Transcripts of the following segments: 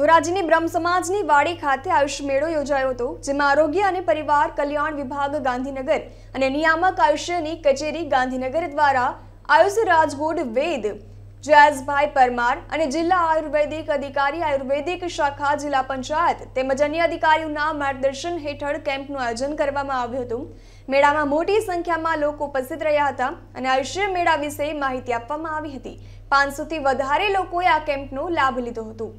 ધોરાજીની બ્રહ્મ સમાજની વાડી ખાતે આયુષ મેળો યોજાયો હતો, જેમાં આરોગ્ય અને પરિવાર કલ્યાણ વિભાગ ગાંધીનગર અને નિયામક આયુષ્યની કચેરી ગાંધીનગર દ્વારા આયુષ રાજગોડ વેદ જયાઝભાઈ પરમાર અને જિલ્લા આયુર્વેદિક અધિકારી આયુર્વેદિક શાખા જિલ્લા પંચાયત તેમજ અન્ય અધિકારીઓના માર્ગદર્શન હેઠળ કેમ્પનું આયોજન કરવામાં આવ્યું હતું. મેળામાં મોટી સંખ્યામાં લોકો ઉપસ્થિત રહ્યા હતા અને આયુષ્ય મેળા વિશે માહિતી આપવામાં આવી હતી. પાંચસોથી વધારે લોકોએ આ કેમ્પનો લાભ લીધો હતો.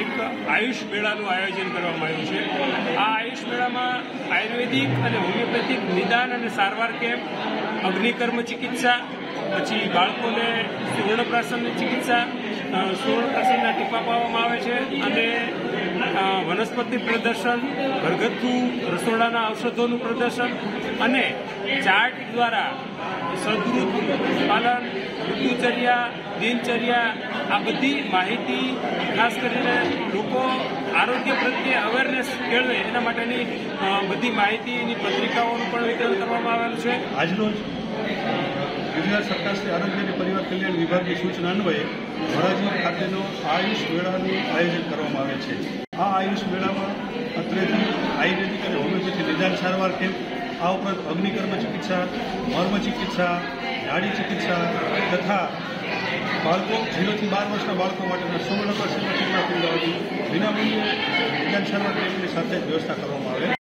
એક આયુષ મેળાનું આયોજન કરવામાં આવ્યું છે. આ આયુષ મેળામાં આયુર્વેદિક અને હોમિયોપેથિક નિદાન અને સારવાર કેમ્પ, અગ્નિકર્મ ચિકિત્સા, પછી બાળકોને સુવર્ણપ્રાસનની ચિકિત્સા સુવર્ણપ્રાસનના ટીપા પાવામાં આવે છે અને વનસ્પતિ પ્રદર્શન, ઘરગથ્થુ રસોડાના ઔષધોનું પ્રદર્શન અને ચાર્ટ દ્વારા પાલન, ઋતુચર્યા, દિનચર્યા, આ બધી માહિતી ખાસ કરીને લોકો આરોગ્ય પ્રત્યે અવેરનેસ કેળવે એના માટેની બધી માહિતીની પત્રિકાઓનું પણ વિતરણ કરવામાં આવેલું છે. આજનો ગુજરાત સરકાર શ્રી આરોગ્ય અને પરિવાર કલ્યાણ વિભાગની સૂચના અન્વયે ધોરાજી ખાતેનો આયુષ મેળાનું આયોજન કરવામાં આવે છે. આ આયુષ મેળામાં અત્રેથી આયુર્વેદિક અને હોમિયોપેથી નિદાન સારવાર કેમ્પ, આ ઉપરાંત અગ્નિકર્મ ચિકિત્સા, મર્મ ચિકિત્સા નાડી ચિકિત્સા તથા બાળકો ઝીરોથી બાર વર્ષના બાળકો માટેના સુવર્ણ પ્રસંગના વિનામૂલ્યે નિદાન સારવાર કેમ્પની સાથે વ્યવસ્થા કરવામાં આવે.